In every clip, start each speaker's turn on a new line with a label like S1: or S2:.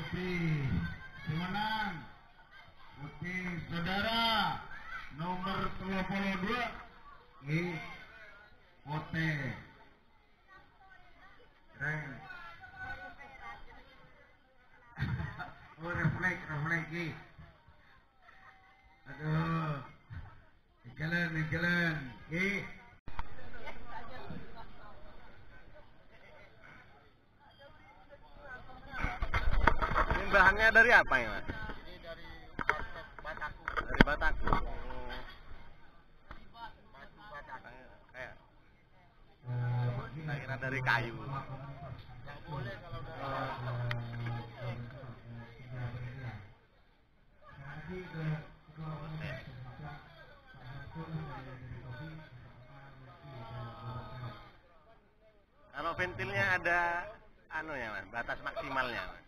S1: Putih Semenang Putih Saudara Nomor 32 I Ote Reng Oh refleks refleks I. Aduh. Nikalan nikalan I
S2: Ini apa ya, Mas?
S3: Ini dari bataku,
S2: Dari bataku. Oh,
S3: batu batak.
S2: kayak saya kira dari kayu.
S3: Nggak boleh kalau dari
S2: Kalau ventilnya ada anu ya, batas maksimalnya, Mas.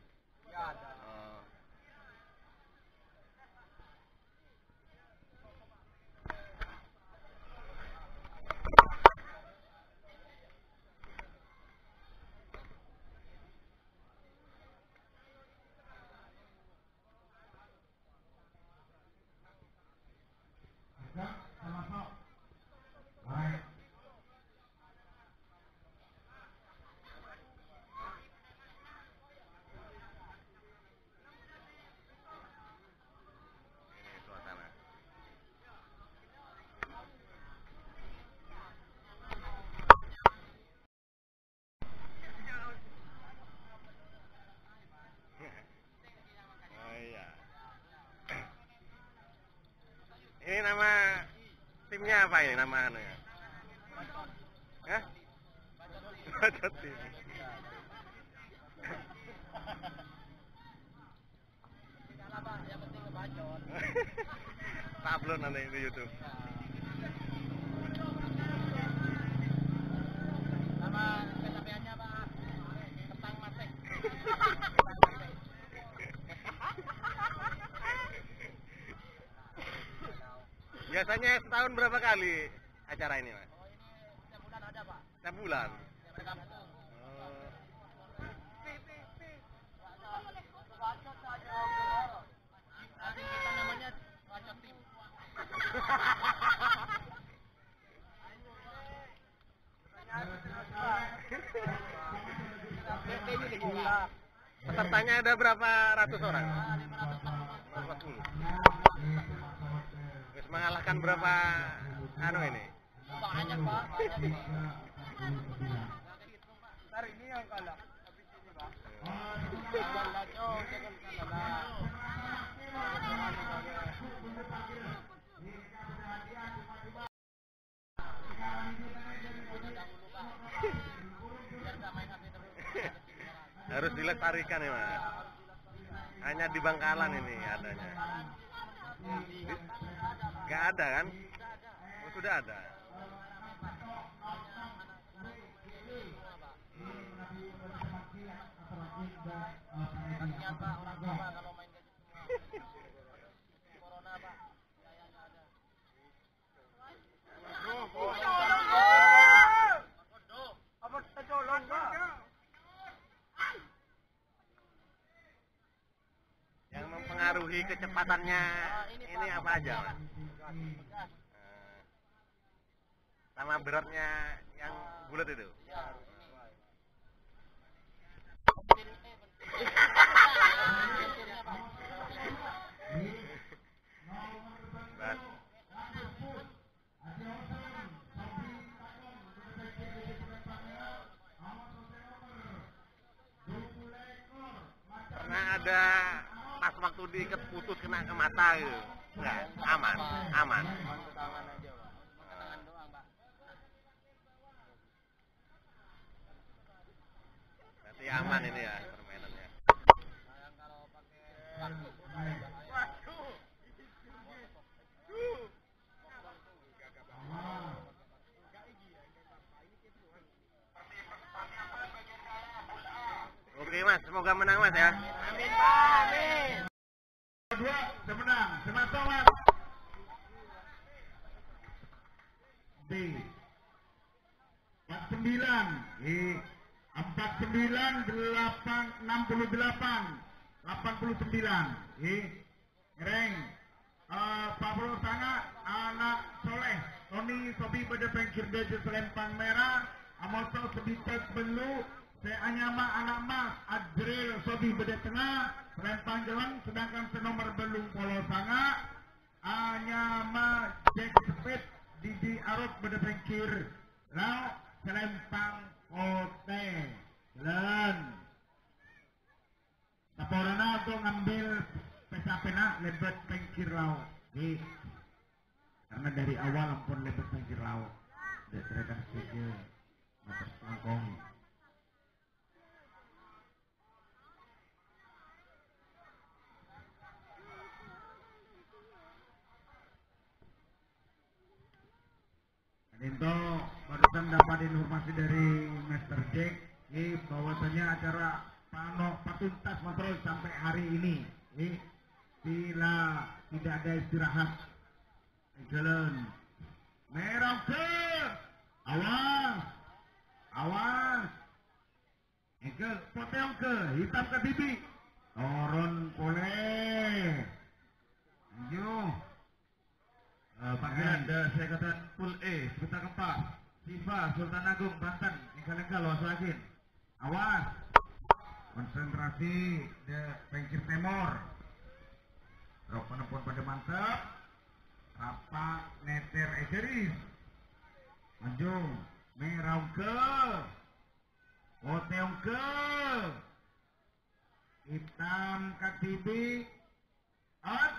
S3: ya ada.
S2: Oh.
S1: Baik.
S2: Ini suasana. Oh iya. Ini nama apa ini nama anu ya? Hah? Bacot tim.
S3: Salah pak, yang penting ngebacot.
S2: Upload nanti di YouTube. Biasanya setahun berapa kali acara ini, Mas?
S3: Oh, ini setiap bulan ada, Pak.
S2: Setiap bulan.
S3: Setiap
S2: Pesertanya ada berapa ratus orang? 500 mengalahkan berapa anu ini?
S3: Banyak pak. Ntar ini yang kalah. Habis ini pak.
S2: Harus dilestarikan ya, Mas. Hanya di Bangkalan ini adanya. Di- Nggak ada kan? Oh, sudah ada.
S3: Pak, pak. Corona pak, ada. Pak?
S2: Yang mempengaruhi kecepatannya ini apa aja, Mas? Eh, Sama beratnya yang bulat itu.
S3: Ya.
S2: Pernah ada waktu diikat putus kena ke mata gitu. Enggak, aman, aman. Berarti aman ini ya permainannya. Oke mas, semoga menang mas
S1: 49. E. 49 8 68.
S3: 89. Eh, Ngereng. Eh, Pak Bro Sanga, anak soleh. Tony Sobi pada pengkir deje selempang merah. Amoto sebitek belu. Saya anyama anak mas. Adril Sobi pada tengah. Selempang jalan. Sedangkan senomor belum polo Sanga. Anyama Jack Speed. Didi Arok pada pengkir. Lau selempang kote. Jalan. Taporana untuk ngambil pesa pena lebet pengkir lau. Di. Karena dari awal ampun lebet pengkir lau. Dia teriakan saja. Mata selangkong. Itu barusan dapat informasi dari Master Jack eh, bahwasanya acara Pano Patuntas Matrol sampai hari ini eh, bila tidak ada istirahat jalan merah ke awas awas Ekel, potong ke, hitam ke bibi. Turun boleh. Ayo. Uh, panggilan the Sekatan Pool A, sebentar keempat. Sultan Agung, Banten, engkal-engkal, was lagi. Awas. Konsentrasi the pengkir temor. Rok penepun pada mantap. Apa neter ejeris. Maju. Merau ke. Oteong ke. Hitam katibi. Out.